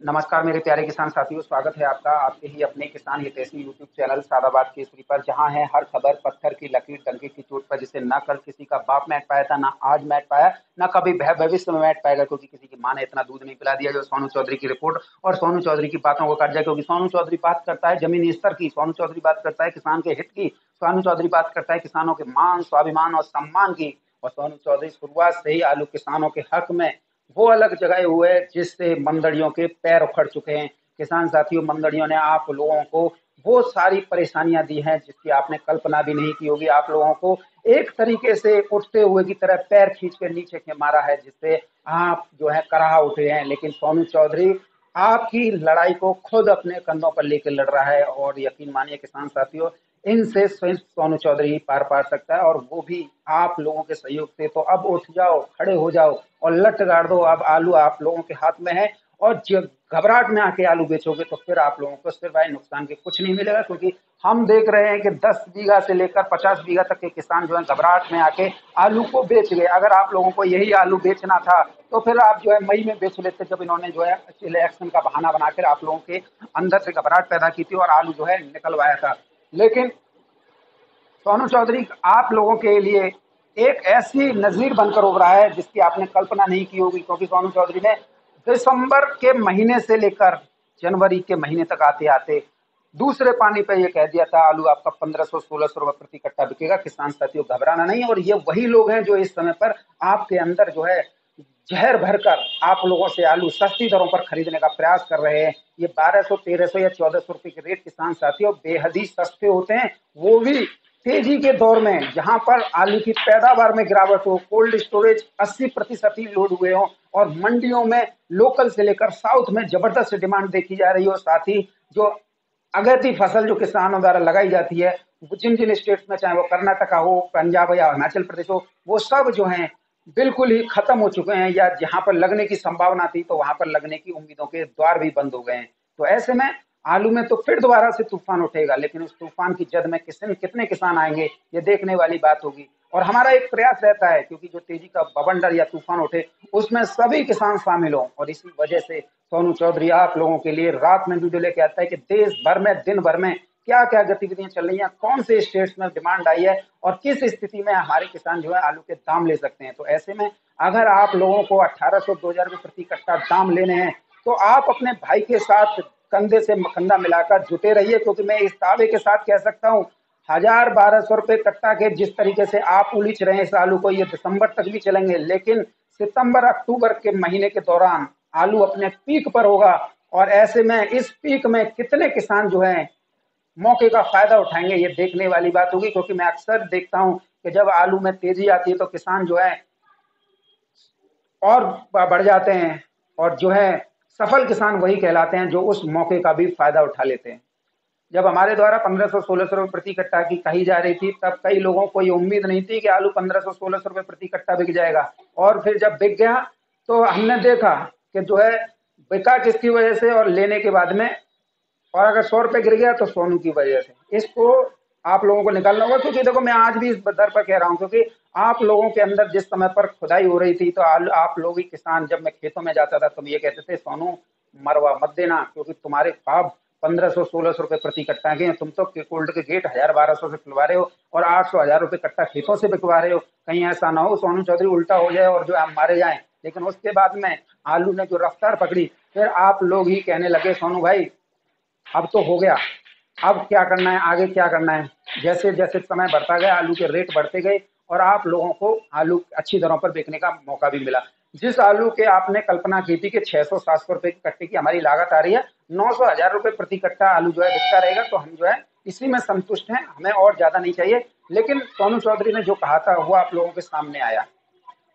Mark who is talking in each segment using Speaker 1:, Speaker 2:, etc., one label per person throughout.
Speaker 1: नमस्कार मेरे प्यारे किसान साथियों, स्वागत है आपका आपके ही अपने किसान हितैषी यूट्यूब चैनल सादाबाद केसरी पर, जहाँ है हर खबर, पत्थर की लकीर डंके की चोट पर, जिसे न कल किसी का बाप मैट पाया था, ना आज मैट पाया, न कभी भविष्य में मैट पाएगा, क्योंकि किसी की माँ ने इतना दूध नहीं पिला दिया, जो सोनू चौधरी की रिपोर्ट और सोनू चौधरी की बातों को कर जाए, क्योंकि सोनू चौधरी बात करता है जमीनी स्तर की, सोनू चौधरी बात करता है किसान के हित की, सोनू चौधरी बात करता है किसानों के मान, स्वाभिमान और सम्मान की, और सोनू चौधरी शुरुआत से ही आलू किसानों के हक में वो अलग जगह हुए जिससे मंदड़ियों के पैर उखड़ चुके हैं। किसान साथियों मंदड़ियों ने आप लोगों को वो सारी परेशानियाँ दी हैं जिसकी आपने कल्पना भी नहीं की होगी। आप लोगों को एक तरीके से उठते हुए की तरह पैर खींच के नीचे के मारा है जिससे आप जो है कराह उठे हैं। लेकिन सोनू चौधरी, आपकी लड़ाई को खुद अपने कंधों पर लेकर लड़ रहा है और यकीन मानिए किसान साथियों इनसे स्वयं सोनू चौधरी ही पार पा सकता है और वो भी आप लोगों के सहयोग से। तो अब उठ जाओ, खड़े हो जाओ और लट गाड़ दो। अब आलू आप लोगों के हाथ में है और जब घबराहट में आके आलू बेचोगे तो फिर आप लोगों को सिर्फ़ भाई नुकसान के कुछ नहीं मिलेगा, क्योंकि हम देख रहे हैं कि 10 बीघा से लेकर 50 बीघा तक के किसान जो है घबराहट में आके आलू को बेच गए। अगर आप लोगों को यही आलू बेचना था तो फिर आप जो है मई में बेच लेते जब इन्होंने जो है इलेक्शन का बहाना बनाकर आप लोगों के अंदर से घबराहट पैदा की थी और आलू जो है निकलवाया था। लेकिन सोनू चौधरी, आप लोगों के लिए एक ऐसी नज़ीर बनकर उभरा है जिसकी आपने कल्पना नहीं की होगी, क्योंकि सोनू चौधरी ने दिसंबर के महीने से लेकर जनवरी के महीने तक आते आते दूसरे पानी पे ये कह दिया था, आलू आपका पंद्रह सौ, सोलह सौ रुपए प्रति कट्टा बिकेगा, किसान साथियों घबराना नहीं, और ये वही लोग हैं जो इस समय पर आपके अंदर जो है जहर भरकर आप लोगों से आलू सस्ती दरों पर खरीदने का प्रयास कर रहे हैं। ये बारह सौ, तेरह सौ या चौदह सौ रुपए के रेट किसान साथियों बेहद ही सस्ते होते हैं। वो भी तेज़ी के दौर में, जहाँ पर आलू की पैदावार में गिरावट हो, कोल्ड स्टोरेज 80 प्रतिशत ही लोड हुए हो, और मंडियों में, लोकल से लेकर साउथ में ज़बरदस्त डिमांड देखी जा रही हो। साथ ही जो अगैती फ़सल जो किसानों द्वारा लगाई जाती है, जिन जिन स्टेट्स में चाहे वो कर्नाटका हो, पंजाब या हिमाचल प्रदेश हो, वो सब जो है बिल्कुल ही खत्म हो चुके हैं या जहाँ पर लगने की संभावना थी तो वहाँ पर लगने की उम्मीदों के द्वार भी बंद हो गए हैं। तो ऐसे में आलू में तो फिर दोबारा से तूफ़ान उठेगा, लेकिन उस तूफ़ान की जद में किसने, कितने किसान आएँगे, ये देखने वाली बात होगी। और हमारा एक प्रयास रहता है, क्योंकि जो तेज़ी का बवंडर या तूफ़ान उठे, उसमें सभी किसान शामिल हों। और इसी वजह से सोनू चौधरी आप लोगों के लिए रात में वीडियो लेके आता है कि देश भर में, दिन भर में क्या क्या गतिविधियाँ चल रही हैं, कौन से स्टेट्स में डिमांड आई है और किस स्थिति में हमारे किसान जो है आलू के दाम ले सकते हैं? तो ऐसे में अगर आप लोगों को अठारह सौ, दो हज़ार प्रति कट्टा दाम लेने हैं तो आप अपने भाई के साथ कंधे से कंधा मिलाकर जुटे रहिए, क्योंकि मैं इस दावे के साथ कह सकता हूँ, हज़ार बारह सौ रुपये कट्टा के जिस तरीके से आप उलिछ रहे हैं इस आलू को, ये दिसंबर तक भी चलेंगे, लेकिन सितंबर, अक्टूबर के महीने के दौरान आलू अपने पीक पर होगा और ऐसे में इस पीक में कितने किसान जो हैं मौके का फ़ायदा उठाएँगे, ये देखने वाली बात होगी, क्योंकि मैं अक्सर देखता हूँ कि जब आलू में तेज़ी आती है तो किसान जो है और बढ़ जाते हैं और जो है सफल किसान वही कहलाते हैं जो उस मौके का भी फ़ायदा उठा लेते हैं। जब हमारे द्वारा पंद्रह सौ सोलह सौ रुपये प्रति कट्टा की कही जा रही थी, तब कई लोगों को ये उम्मीद नहीं थी कि आलू पंद्रह सौ सोलह सौ रुपये प्रति कट्टा बिक जाएगा। और फिर जब बिक गया तो हमने देखा कि जो है बिका किसकी वजह से और लेने के बाद में और अगर सौ रुपये गिर गया तो सोनू की वजह से। इसको आप लोगों को निकालना होगा, क्योंकि देखो मैं आज भी इस दर पर कह रहा हूँ, क्योंकि आप लोगों के अंदर जिस समय पर खुदाई हो रही थी तो आप लोग ही किसान, जब मैं खेतों में जाता था तुम ये कहते थे, सोनू, मरवा मत देना, क्योंकि तुम्हारे पाप पंद्रह सौ, सोलह सौ रुपये प्रति कट्टा के तुम तो कोल्ड के गेट हज़ार बारह सौ से खुलवा रहे हो और आठ सौ, हज़ार रुपये कट्टा खेतों से बिकवा रहे हो। कहीं ऐसा ना हो, सोनू चौधरी उल्टा हो जाए और जो हम मारे जाए। लेकिन उसके बाद में आलू ने जो रफ्तार पकड़ी, फिर आप लोग ही कहने लगे, सोनू भाई अब तो हो गया। अब क्या करना है? आगे क्या करना है? जैसे जैसे समय बढ़ता गया, आलू के रेट बढ़ते गए और आप लोगों को आलू अच्छी दरों पर बेचने का मौका भी मिला। जिस आलू के आपने कल्पना की थी कि 600 700 रुपए की कट्टे की हमारी लागत आ रही है 900 हज़ार रुपए प्रति कट्टा आलू जो है बिकता रहेगा तो हम जो है इसी में संतुष्ट हैं। हमें और ज़्यादा नहीं चाहिए। लेकिन सोनू चौधरी ने जो कहा था, वो आप लोगों के सामने आया।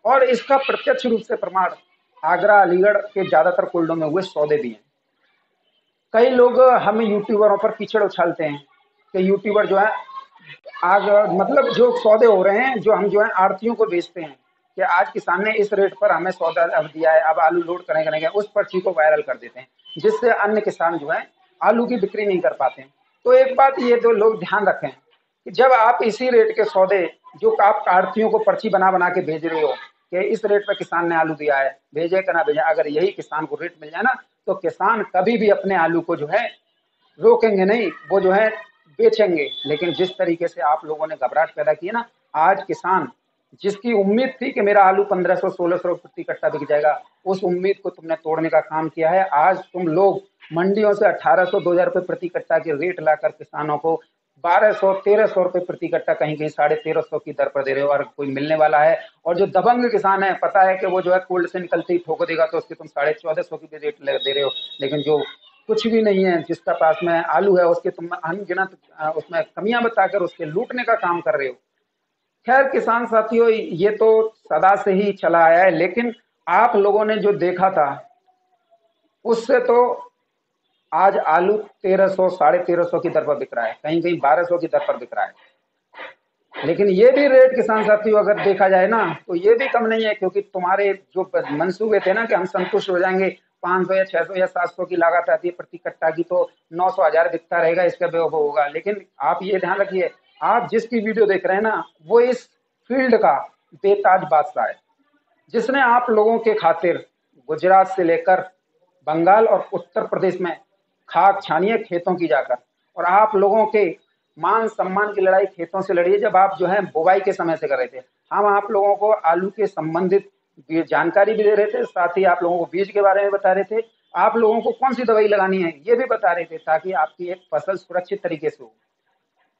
Speaker 1: और इसका प्रत्यक्ष रूप से प्रमाण आगरा, अलीगढ़ के ज़्यादातर कोल्डों में हुए सौदे भी हैं। कई लोग हमें यूट्यूबरों पर कीचड़ उछालते हैं कि यूट्यूबर जो है आग मतलब जो सौदे हो रहे हैं, जो हम जो है आड़तियों को बेचते हैं, कि आज किसान ने इस रेट पर हमें सौदा अब दिया है, अब आलू लोड करें करेंगे उस पर्ची को वायरल कर देते हैं, जिससे अन्य किसान जो है आलू की बिक्री नहीं कर पाते तो एक बात ये तो लोग ध्यान रखें कि जब आप इसी रेट के सौदे, जो आप आड़तियों को पर्ची बना बना के भेज रहे हो, कि इस रेट पर किसान ने आलू दिया है, भेजे कि ना भेजे, अगर यही किसान को रेट मिल जाए ना तो किसान कभी भी अपने आलू को जो है रोकेंगे नहीं, वो जो है बेचेंगे। लेकिन जिस तरीके से आप लोगों ने घबराहट पैदा की है ना, आज किसान, जिसकी उम्मीद थी कि मेरा आलू पंद्रह सौ, सोलह सौ प्रति कट्टा बिक जाएगा, उस उम्मीद को तुमने तोड़ने का काम किया है। आज तुम लोग मंडियों से अठारह सौ, दो हज़ार रुपये प्रति कट्टा के रेट लाकर किसानों को बारह सौ, तेरह सौ रुपये प्रति कट्टा कहीं कहीं, साढ़े तेरह सौ की दर पर दे रहे हो और कोई मिलने वाला है। और जो दबंग किसान है, पता है कि वो जो है कोल्ड से निकलते ही ठोक देगा तो उसके तुम साढ़े चौदह सौ की रेट दे रहे हो। लेकिन जो कुछ भी नहीं है, जिसका पास में आलू है, उसके तुम अनगिनत उसमें कमियाँ बताकर उसके लूटने का काम कर रहे हो। खैर, किसान साथियों, ये तो सदा से ही चला आया है, लेकिन आप लोगों ने जो देखा था, उससे तो आज आलू तेरह सौ, साढ़े तेरह सौ की दर पर बिक रहा है। कहीं कहीं बारह सौ की दर पर बिक रहा है। लेकिन ये भी रेट किसान साथियों, अगर देखा जाए ना तो ये भी कम नहीं है, क्योंकि तुम्हारे जो मंसूबे थे ना कि हम संतुष्ट हो जाएँगे, पाँच सौ या छह सौ या सात सौ की लागत आती है प्रति कट्टा की तो नौ सौ, हज़ार बिकता रहेगा, इसका वो होगा। लेकिन आप ये ध्यान रखिए, आप जिसकी वीडियो देख रहे हैं ना, वो इस फ़ील्ड का बेताज बादशाह है। जिसने आप लोगों के खातिर गुजरात से लेकर बंगाल और उत्तर प्रदेश में खाक छानिए खेतों की जाकर। और आप लोगों के मान सम्मान की लड़ाई खेतों से लड़िए, जब आप जो है बुवाई के समय से कर रहे थे। हम आप लोगों को आलू के संबंधित जानकारी भी दे रहे थे, साथ ही आप लोगों को बीज के बारे में बता रहे थे। आप लोगों को कौन सी दवाई लगानी है, ये भी बता रहे थे, ताकि आपकी एक फ़सल सुरक्षित तरीके से हो।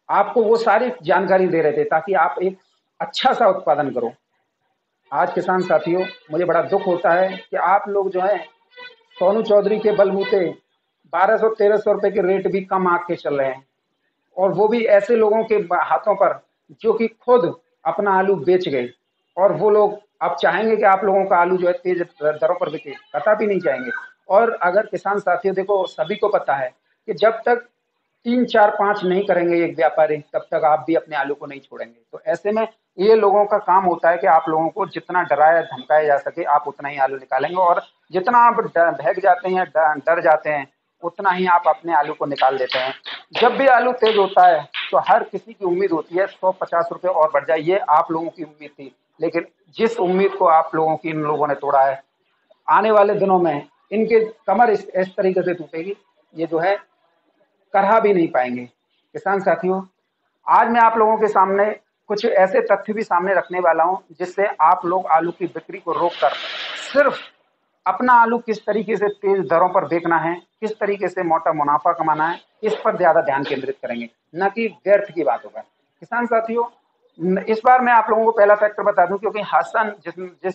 Speaker 1: आपको वो सारी जानकारी दे रहे थे, ताकि आप एक अच्छा सा उत्पादन करो। आज किसान साथियों, मुझे बड़ा दुख होता है कि आप लोग जो है, सोनू चौधरी के बलबूते बारह सौ, तेरह सौ रुपए के रेट भी कम आके चल रहे हैं। और वो भी ऐसे लोगों के हाथों पर जो कि खुद अपना आलू बेच गए। और वो लोग अब चाहेंगे कि आप लोगों का आलू जो है तेज दरों पर बिके कथा भी नहीं चाहेंगे। और अगर किसान साथियों, देखो सभी को पता है कि जब तक तीन, चार, पाँच नहीं करेंगे एक व्यापारी, तब तक आप भी अपने आलू को नहीं छोड़ेंगे। तो ऐसे में ये लोगों का काम होता है कि आप लोगों को जितना डराया, धमकाया जा सके, आप उतना ही आलू निकालेंगे। और जितना आप भग जाते हैं डर जाते हैं उतना ही आप अपने आलू को निकाल देते हैं। जब भी आलू तेज होता है तो हर किसी की उम्मीद होती है सौ पचास रुपये और बढ़ जाए ये आप लोगों की उम्मीद थी। लेकिन जिस उम्मीद को आप लोगों की इन लोगों ने तोड़ा है आने वाले दिनों में इनके कमर इस, इस तरीके से टूटेगी ये जो है करहा भी नहीं पाएँगे। किसान साथियों आज मैं आप लोगों के सामने कुछ ऐसे तथ्य भी सामने रखने वाला हूँ जिससे आप लोग आलू की बिक्री को रोककर सिर्फ़ अपना आलू किस तरीके से तेज दरों पर बेचना है, किस तरीके से मोटा मुनाफा कमाना है, इस पर ज़्यादा ध्यान केंद्रित करेंगे। न कि व्यर्थ की बातों पर। किसान साथियों इस बार मैं आप लोगों को पहला फैक्टर बता दूँ, क्योंकि हसन, जिस जिस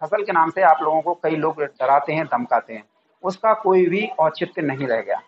Speaker 1: फ़सल के नाम से आप लोगों को कई लोग डराते हैं, धमकाते हैं, उसका कोई भी औचित्य नहीं रह गया।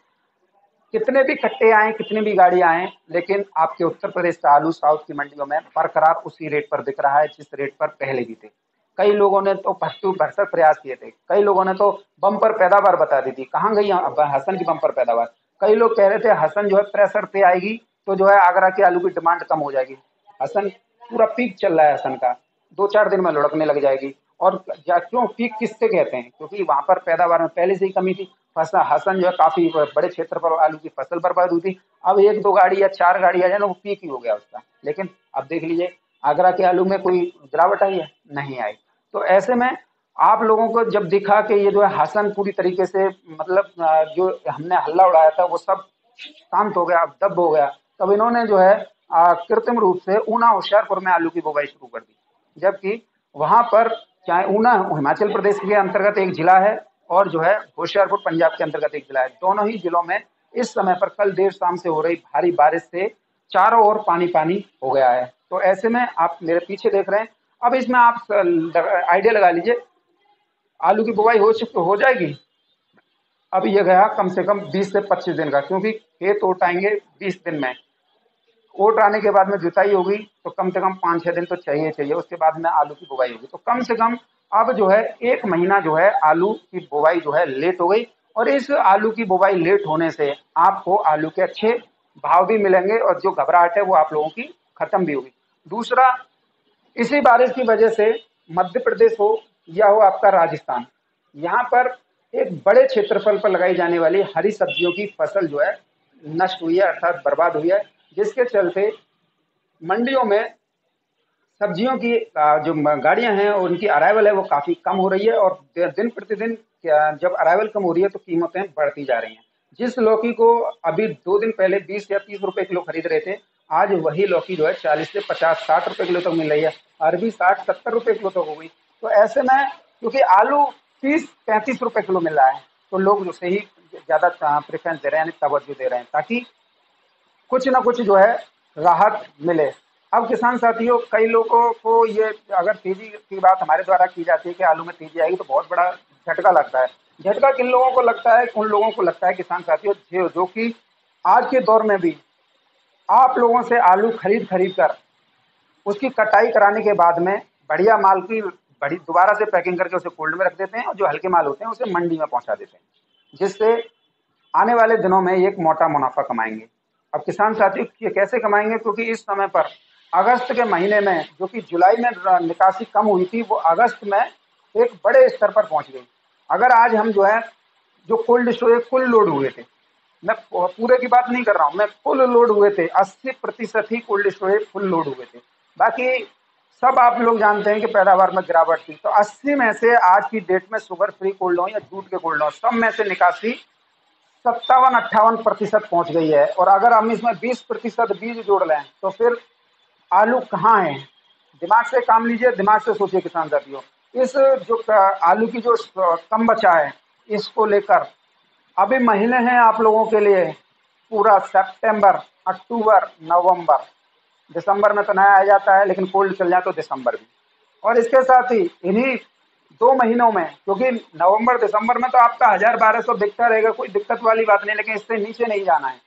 Speaker 1: कितने भी कट्टे आए, कितनी भी गाड़ी आए, लेकिन आपके उत्तर प्रदेश का आलू साउथ की मंडियों में बरकरार उसी रेट पर बिक रहा है, जिस रेट पर पहले भी थे। कई लोगों ने तो भरतू भरसक प्रयास किए थे। कई लोगों ने तो बम्पर पैदावार बता दी थी। कहाँ गई हसन की बम्पर पैदावार। कई लोग कह रहे थे, हसन जो है प्रेशर पे आएगी तो जो है आगरा के आलू की डिमांड कम हो जाएगी। हसन, पूरा पीक चल रहा है हसन का। दो चार दिन में लुढ़कने लग जाएगी। और क्यों पीक किससे कहते हैं? क्योंकि वहाँ पर पैदावार में पहले से ही कमी थी। फ़सल हसन जो है काफ़ी बड़े क्षेत्र पर आलू की फ़सल बर्बाद हुई थी। अब एक दो गाड़ी या चार गाड़ी आ जाए ना, वो पीक ही हो गया उसका। लेकिन अब देख लीजिए, आगरा के आलू में कोई गिरावट आई है? नहीं आई। तो ऐसे में आप लोगों को जब दिखा कि ये जो है हसन पूरी तरीके से मतलब जो हमने हल्ला उड़ाया था, वो सब शांत हो गया, दब हो गया, तब इन्होंने जो है कृत्रिम रूप से ऊना होशियारपुर में आलू की बुवाई शुरू कर दी। जबकि वहाँ पर चाहे ऊना हिमाचल प्रदेश के अंतर्गत एक जिला है और जो है होशियारपुर पंजाब के अंतर्गत एक जिला है। दोनों ही जिलों में इस समय पर कल देर शाम से हो रही भारी बारिश से चारों ओर पानी पानी हो गया है। तो ऐसे में आप मेरे पीछे देख रहे हैं अब इसमें आप आइडिया लगा लीजिए। आलू की बुवाई हो चुकी, हो जाएगी। अब ये गया कम से कम 20 से 25 दिन का, क्योंकि खेत ओट आएँगे 20 दिन में। ओट आने के बाद में जुताई होगी तो कम से कम पाँच छः दिन तो चाहिए चाहिए। उसके बाद में आलू की बुवाई होगी। तो कम से कम अब जो है, एक महीना जो है आलू की बुवाई जो है लेट हो गई। और इस आलू की बुवाई लेट होने से आपको आलू के अच्छे भाव भी मिलेंगे और जो घबराहट है वो आप लोगों की खत्म भी होगी। दूसरा इसी बारिश की वजह से मध्य प्रदेश हो या हो आपका राजस्थान, यहाँ पर एक बड़े क्षेत्रफल पर लगाई जाने वाली हरी सब्जियों की फ़सल जो है, नष्ट हुई है अर्थात बर्बाद हुई है, जिसके चलते मंडियों में सब्जियों की जो गाड़ियाँ हैं उनकी अराइवल है वो काफ़ी कम हो रही है और दिन प्रतिदिन जब अराइवल कम हो रही है तो कीमतें बढ़ती जा रही हैं। जिस लौकी को अभी दो दिन पहले बीस या तीस रुपए किलो खरीद रहे थे आज वही लौकी जो है चालीस से पचास, साठ रुपए किलो तक मिल रही है। अरबी साठ, सत्तर रुपए किलो तक हो गई। तो ऐसे में, क्योंकि आलू तीस, पैंतीस रुपए किलो मिल रहा है तो लोग जो ही ज़्यादा प्रेफरेंस दे रहे हैं, तवज्जो दे रहे हैं, ताकि कुछ ना कुछ जो है राहत मिले। अब किसान साथियों, कई लोगों को ये, अगर तेज़ी की बात हमारे द्वारा की जाती है कि आलू में तेज़ी आएगी तो बहुत बड़ा झटका लगता है। झटका किन लोगों को लगता है? उन लोगों को लगता है, किसान साथियों, जो कि आज के दौर में भी आप लोगों से आलू खरीद खरीद कर उसकी कटाई कराने के बाद में बढ़िया माल की बड़ी दोबारा से पैकिंग करके उसे कोल्ड में रख देते हैं और जो हल्के माल होते हैं उसे मंडी में पहुँचा देते हैं, जिससे आने वाले दिनों में एक मोटा मुनाफा कमाएँगे। अब किसान साथी ये कैसे कमाएँगे? क्योंकि इस समय पर अगस्त के महीने में, जो कि जुलाई में निकासी कम हुई थी, वो अगस्त में एक बड़े स्तर पर पहुँच गई। अगर आज हम जो है, जो कोल्ड स्टोरेज कुल लोड हुए थे मैं पूरे की बात नहीं कर रहा हूँ। मैं फुल लोड हुए थे। अस्सी प्रतिशत ही कोल्ड स्टोरेज फुल लोड हुए थे। बाकी सब आप लोग जानते हैं कि पैदावार में गिरावट थी। तो 80 में से आज की डेट में शुगर फ्री कोल्ड हो या दूध के कोल्ड हो सब में से निकासी सत्तावन, अट्ठावन प्रतिशत पहुँच गई है। और अगर हम इसमें 20 प्रतिशत बीज जोड़ लें तो फिर आलू कहाँ है? दिमाग से काम लीजिए, दिमाग से सोचिए किसान साथियों। इस जो आलू की जो कम बचा है, इसको लेकर अभी महीने हैं आप लोगों के लिए। पूरा सितंबर, अक्टूबर, नवंबर। दिसंबर में तो नया आ जाता है, लेकिन कोल्ड चल जाए तो दिसंबर भी। और इसके साथ ही इन्हीं दो महीनों में, क्योंकि नवंबर, दिसंबर में तो आपका हज़ार बारह सौ बिकता रहेगा, कोई दिक्कत वाली बात नहीं, लेकिन इससे नीचे नहीं जाना है।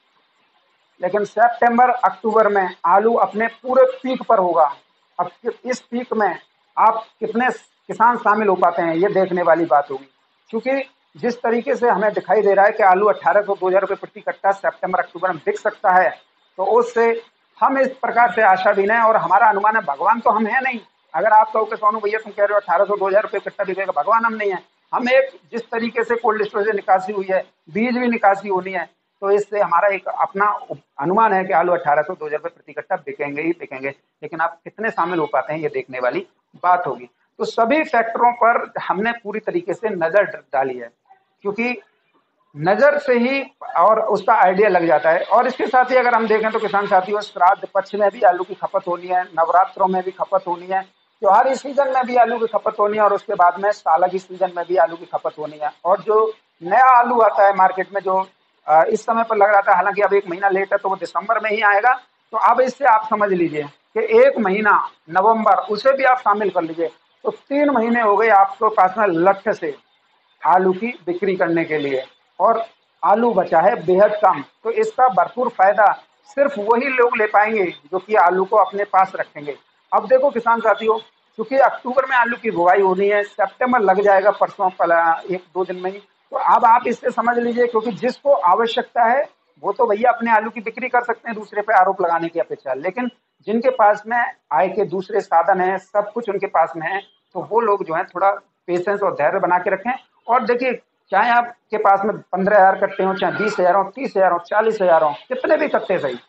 Speaker 1: लेकिन सितंबर, अक्टूबर में आलू अपने पूरे पीक पर होगा। अब इस पीक में आप कितने किसान शामिल हो पाते हैं, ये देखने वाली बात होगी। क्योंकि जिस तरीके से हमें दिखाई दे रहा है कि आलू अट्ठारह सौ, दो हज़ार रुपये प्रति कट्टा सितंबर अक्टूबर में बिक सकता है तो उससे हम इस प्रकार से आशा आशाधीन है और हमारा अनुमान है भगवान तो हम है नहीं। अगर आप कहो कि सोनू भैया, तुम कह रहे हो अठारह सौ, दो हज़ार रुपये कट्टा बिकेगा, भगवान हम नहीं है। हम एक जिस तरीके से कोल्ड स्टोरेज से निकासी हुई है, बीज भी निकासी होनी है तो इससे हमारा एक अपना अनुमान है कि आलू अठारह सौ, दो हज़ार रुपये प्रति कट्टा बिकेंगे ही बिकेंगे। लेकिन आप कितने शामिल हो पाते हैं ये देखने वाली बात होगी। तो सभी फैक्टरों पर हमने पूरी तरीके से नज़र डाली है। क्योंकि नज़र से ही और उसका आइडिया लग जाता है। और इसके साथ ही अगर हम देखें तो किसान साथियों, श्राद्ध पक्ष में भी आलू की खपत होनी है, नवरात्रों में भी खपत होनी है, त्योहारी सीज़न में भी आलू की खपत होनी है और उसके बाद में सालगी सीज़न में भी आलू की खपत होनी है। और जो नया आलू आता है मार्केट में जो इस समय पर लग रहा था, हालाँकि अब एक महीना लेट है तो वो दिसंबर में ही आएगा। तो अब इससे आप समझ लीजिए कि एक महीना, नवंबर, उसे भी आप शामिल कर लीजिए। तो तीन महीने हो गए आपको पास में लक्ष्य से। आलू की बिक्री करने के लिए। और आलू बचा है, बेहद कम। तो इसका भरपूर फ़ायदा सिर्फ़ वही लोग ले पाएँगे जो कि आलू को अपने पास रखेंगे। अब देखो किसान साथियों क्योंकि अक्टूबर में आलू की बुआई होनी है, सितंबर लग जाएगा, परसों एक, दो दिन में ही। तो अब आप इससे समझ लीजिए, क्योंकि जिसको आवश्यकता है, वो तो भैया अपने आलू की बिक्री कर सकते हैं, दूसरे पे आरोप लगाने की अपेक्षा। लेकिन जिनके पास में आय के दूसरे साधन है, सब कुछ उनके पास में है तो वो लोग जो है, थोड़ा पेशेंस और धैर्य बना के रखें। और देखिए, चाहे आपके पास में पंद्रह हज़ार कट्टे हो, चाहे बीस हज़ार हो, तीस हज़ार हो, चालीस हज़ार हो, कितने भी कट्टे सही।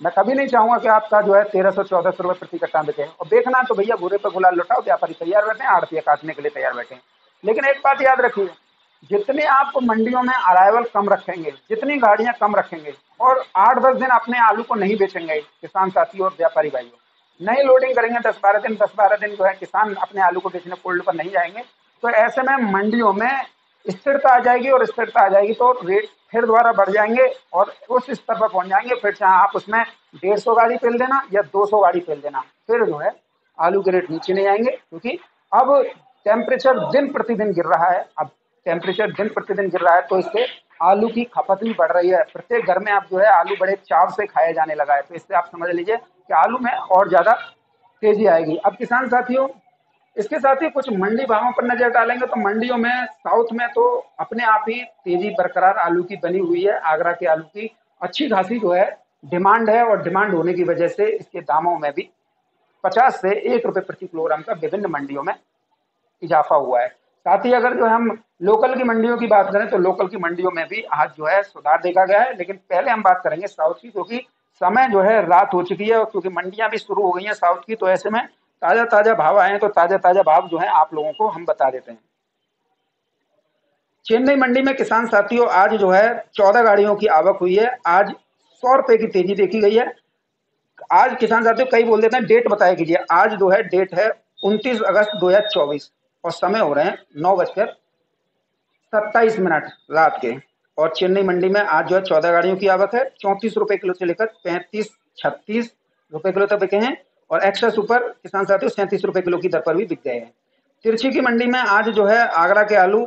Speaker 1: मैं कभी नहीं चाहूँगा कि आपका जो है तेरह सौ, चौदह सौ रुपये प्रति कट्टा बिके। और देखना तो भैया बुरे पे गुलाल लुटाओ, व्यापारी तैयार बैठे आड़तिया काटने के लिए तैयार बैठे लेकिन एक बात याद रखिए, जितने आप मंडियों में अराइवल कम रखेंगे, जितनी गाड़ियाँ कम रखेंगे, और आठ दस दिन अपने आलू को नहीं बेचेंगे, किसान साथी और व्यापारी भाइयों नहीं लोडिंग करेंगे, दस बारह दिन, दस बारह दिन जो है किसान अपने आलू को बेचने कोल्ड पर नहीं जाएँगे। तो ऐसे में मंडियों में स्थिरता आ जाएगी और स्थिरता आ जाएगी तो रेट फिर दोबारा बढ़ जाएँगे और उस स्तर पर पहुँच जाएँगे। फिर चाहे आप उसमें डेढ़ सौ गाड़ी पेल देना या दो सौ गाड़ी फेल देना, फिर जो है आलू के रेट नीचे नहीं आएँगे, क्योंकि अब टेम्परेचर दिन प्रतिदिन गिर रहा है। अब टेम्परेचर दिन प्रतिदिन गिर रहा है तो इससे आलू की खपत भी बढ़ रही है। प्रत्येक घर में आप जो है आलू बड़े चाव से खाया जाने लगा है तो इससे आप समझ लीजिए कि आलू में और ज़्यादा तेज़ी आएगी। अब किसान साथियों, इसके साथ ही कुछ मंडी भावों पर नज़र डालेंगे तो मंडियों में, साउथ में तो अपने आप ही तेज़ी बरकरार आलू की बनी हुई है, आगरा के आलू की। अच्छी खासी जो है, डिमांड है और डिमांड होने की वजह से इसके दामों में भी पचास से एक रुपये प्रति किलोग्राम का विभिन्न मंडियों में इजाफा हुआ है। साथ ही अगर जो हम लोकल की मंडियों की बात करें तो लोकल की मंडियों में भी आज जो है सुधार देखा गया है, लेकिन पहले हम बात करेंगे साउथ की, क्योंकि समय जो है रात हो चुकी है क्योंकि मंडियाँ भी शुरू हो गई हैं साउथ की तो ऐसे में ताज़ा ताज़ा भाव आए हैं तो ताज़ा ताज़ा भाव जो है आप लोगों को हम बता देते हैं। चेन्नई मंडी में किसान साथियों, आज जो है चौदह गाड़ियों की आवक हुई है। आज सौ रुपए की तेज़ी देखी गई है। आज किसान साथियों, कई बोल देते हैं, डेट बताया कीजिए। आज जो है डेट है उनतीस अगस्त 2024 और समय हो रहे हैं नौ बजकर सत्ताईस मिनट रात के। और चेन्नई मंडी में आज जो है चौदह गाड़ियों की आवक है। चौंतीस रुपए किलो से लेकर पैंतीस, छत्तीस रुपए किलो तक बिके हैं और एक्स्ट्रा सुपर किसान साथियों सैंतीस रुपए किलो की दर पर भी बिक गए हैं। तिरछी की मंडी में आज जो है आगरा के आलू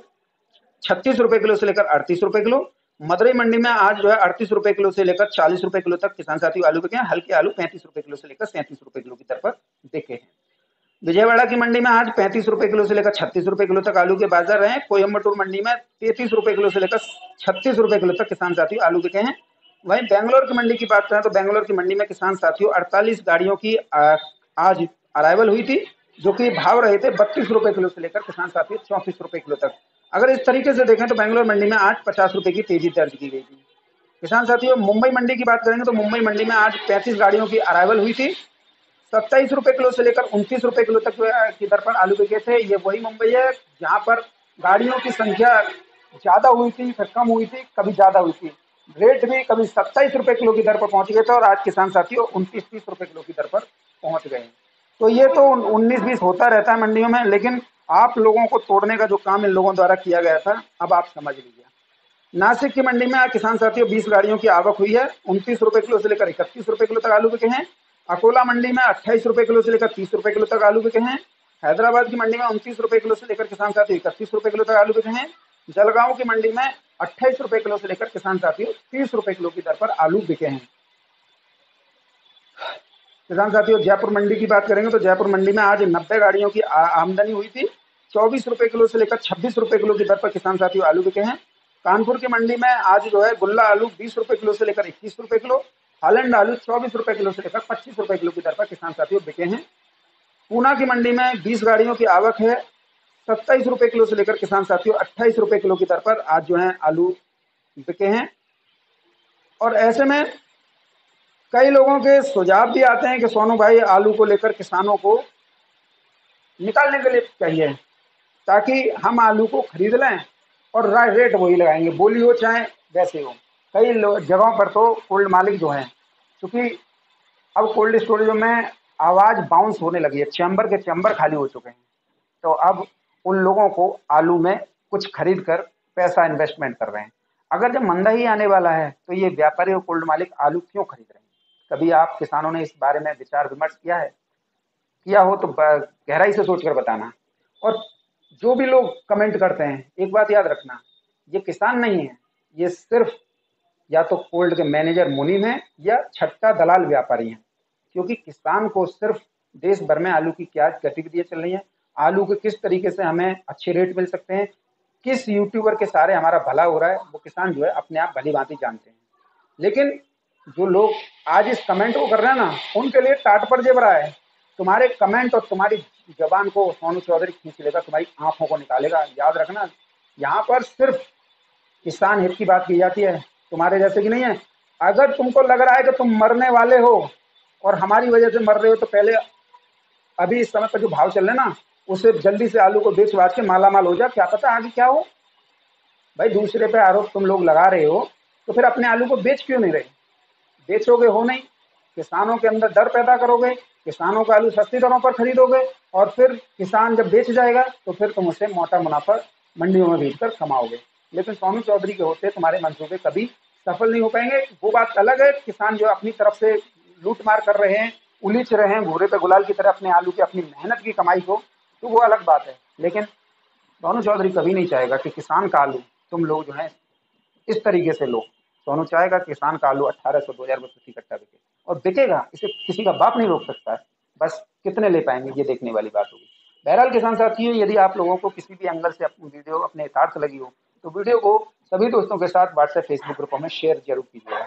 Speaker 1: छत्तीस रुपए किलो से लेकर अड़तीस रुपए किलो, मदुरई मंडी में आज जो है अड़तीस रुपए किलो से लेकर चालीस रुपए किलो तक किसान साथियों आलू बिके हैं। हल्के आलू पैंतीस रुपए किलो से लेकर सैंतीस रुपए किलो की दर पर बिके हैं। विजयवाड़ा की मंडी में आज पैंतीस रुपए किलो से लेकर छत्तीस रुपए किलो तक आलू के बाज़ार रहे कोयम्बटूर मंडी में तैतीस रुपए किलो से लेकर छत्तीस रुपए किलो तक किसान साथियों आलू बिके हैं। वहीं बेंगलोर की मंडी की बात करें तो बेंगलोर की मंडी में किसान साथियों अड़तालीस गाड़ियों की आज अराइवल हुई थी, जो कि भाव रहे थे बत्तीस रुपए किलो से लेकर किसान साथियों चौंतीस रुपए किलो तक। अगर इस तरीके से देखें तो बेंगलोर मंडी में आज पचास रुपए की तेज़ी दर्ज की गई थी। किसान साथियों, मुंबई मंडी की बात करेंगे तो मुंबई मंडी में आज पैंतीस गाड़ियों की अराइवल हुई थी। सत्ताईस रुपए किलो से लेकर उनतीस रुपए किलो तक की दर पर आलू बिके थे ये वही मुंबई है, जहाँ पर गाड़ियों की संख्या ज़्यादा हुई थी, फिर कम हुई थी, कभी ज़्यादा हुई थी। रेट भी कभी सत्ताईस रुपए किलो की दर पर पहुँच गए थे और आज किसान साथियों उनतीस तीस रुपए किलो की दर पर पहुँच गए तो ये तो उन्नीस बीस होता रहता है मंडियों में, लेकिन आप लोगों को तोड़ने का जो काम इन लोगों द्वारा किया गया था, अब आप समझ लीजिए। नासिक की मंडी में किसान साथियों बीस गाड़ियों की आवक हुई है, उनतीस रुपए किलो से लेकर इकतीस रुपए किलो तक आलू बिके हैं। अकोला मंडी में अट्ठाईस रुपए किलो से लेकर तीस रुपए किलो तक आलू बिके हैं। हैदराबाद की मंडी में उनतीस रुपए किलो से लेकर किसान साथी इकतीस रुपए किलो तक आलू बिके हैं। जलगांव की मंडी में अट्ठाईस रुपए किलो से लेकर किसान साथियों तीस रुपए किलो की दर पर आलू बिके हैं। किसान साथियों जयपुर मंडी की बात करेंगे तो जयपुर मंडी में आज नब्बे गाड़ियों की आमदनी हुई थी। चौबीस रुपए किलो से लेकर छब्बीस रुपए किलो की दर पर किसान साथियों आलू बिके हैं। कानपुर की मंडी में आज जो है गुल्ला आलू बीस रुपए किलो से लेकर इक्कीस रुपए किलो हालैंड आलू चौबीस रुपए किलो से लेकर पच्चीस रुपए किलो की दर पर किसान साथियों बिके हैं। पूना की मंडी में बीस गाड़ियों की आवक है। सत्ताईस रुपए किलो से लेकर किसान साथियों अट्ठाईस रुपए किलो की दर पर आज जो है आलू बिके हैं। और ऐसे में कई लोगों के सुझाव भी आते हैं कि सोनू भाई आलू को लेकर किसानों को निकालने के लिए चाहिए, ताकि हम आलू को खरीद लें और रेट वही लगाएँगे, बोली हो चाहे वैसे हो। कई जगहों पर तो कोल्ड मालिक जो हैं, क्योंकि अब कोल्ड स्टोरेज में आवाज़ बाउंस होने लगी है चैम्बर के चैम्बर खाली हो चुके हैं। तो अब उन लोगों को आलू में कुछ खरीद कर पैसा इन्वेस्टमेंट कर रहे हैं। अगर जब मंदा ही आने वाला है तो ये व्यापारी और कोल्ड मालिक आलू क्यों खरीद रहे हैं? कभी आप किसानों ने इस बारे में विचार विमर्श किया है? किया हो तो गहराई से सोचकर बताना। और जो भी लोग कमेंट करते हैं, एक बात याद रखना, ये किसान नहीं है, ये सिर्फ़ या तो कोल्ड के मैनेजर मुनीम है या छठा दलाल व्यापारी हैं। क्योंकि किसान को सिर्फ़ देश भर में आलू की क्या गतिविधियाँ चल रही हैं, आलू के किस तरीके से हमें अच्छे रेट मिल सकते हैं, किस यूट्यूबर के सारे हमारा भला हो रहा है, वो किसान जो है अपने आप भली भांति जानते हैं। लेकिन जो लोग आज इस कमेंट को कर रहे हैं ना, उनके लिए टाट पर जेब रहा है। तुम्हारे कमेंट और तुम्हारी जबान को सोनू चौधरी खींच लेगा, तुम्हारी आँखों को निकालेगा। याद रखना, यहाँ पर सिर्फ़ किसान हित की बात की जाती है। तुम्हारे जैसे कि नहीं है? अगर तुमको लग रहा है कि तुम मरने वाले हो और हमारी वजह से मर रहे हो तो पहले अभी इस समय पर जो भाव चल रहे ना, उसे जल्दी से आलू को बेच बाज के माला माल हो जाए। क्या पता आगे क्या हो? भाई, दूसरे पे आरोप तुम लोग लगा रहे हो तो फिर अपने आलू को बेच क्यों नहीं रहे? बेचोगे हो नहीं? किसानों के अंदर डर पैदा करोगे, किसानों का आलू सस्ती दरों पर खरीदोगे और फिर किसान जब बेच जाएगा तो फिर तुम उसे मोटा मुनाफा मंडियों में भेज कर कमाओगे। लेकिन सोनू चौधरी के होते तुम्हारे मंसूबे कभी सफल नहीं हो पाएँगे। वो बात अलग है, किसान जो अपनी तरफ़ से लूट मार कर रहे हैं, उलीच रहे हैं, घोड़े पे गुलाल की तरह अपने आलू की, अपनी मेहनत की कमाई को तो वो अलग बात है। लेकिन सोनू चौधरी कभी नहीं चाहेगा कि किसान का आलू तुम लोग जो है, इस तरीके से लो। सोनू चाहेगा किसान का आलू अट्ठारह सौ, दो हज़ार रुपये प्रति कट्टा बिके। और बिकेगा, इसे किसी का बाप नहीं रोक सकता है। बस कितने ले पाएँगे, ये देखने वाली बात होगी। बहरहाल किसान साथियों यदि आप लोगों को किसी भी एंगल से अपनी वीडियो अपने यथार्थ लगी हो तो वीडियो को सभी दोस्तों के साथ व्हाट्सएप फेसबुक ग्रुपों में शेयर ज़रूर कीजिएगा।